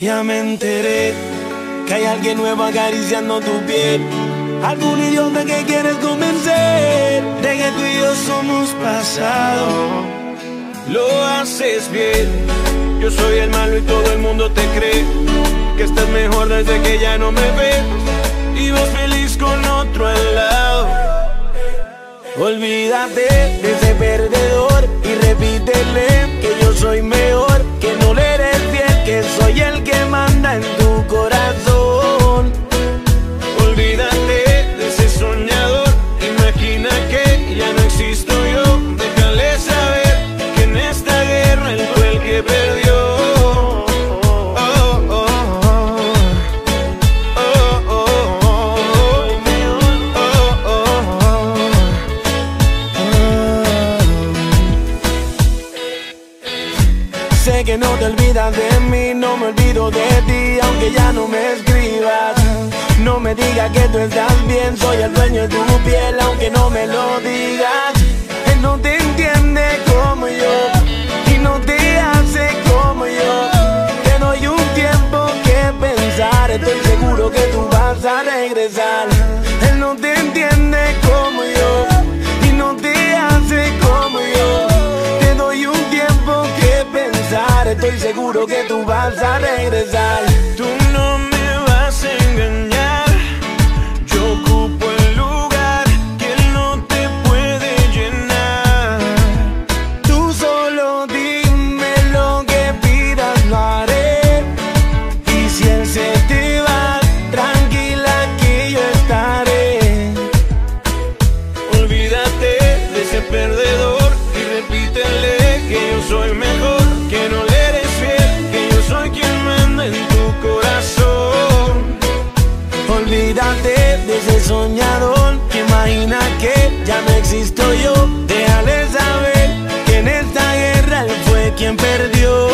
Ya me enteré que hay alguien nuevo acariciando tu piel. Algún idiota que quieres convencer de que tú y yo somos pasado. Lo haces bien. Yo soy el malo y todo el mundo te cree que estás mejor desde que ya no me ves y vas feliz con otro al lado. Olvídate de ese perdedor y repítele Sé que no te olvidas de mí, no me olvido de ti, aunque ya no me escribas. No me digas que tú estás bien, soy el dueño de tu piel, aunque no me lo digas. Él no te entiende como yo, y no te hace como yo. Te doy un tiempo que pensar, estoy seguro que tú vas a regresar. Estoy seguro que tú vas a regresar. Soñador que imagina que ya no existo yo. Déjale saber que en esta guerra él fue quien perdió.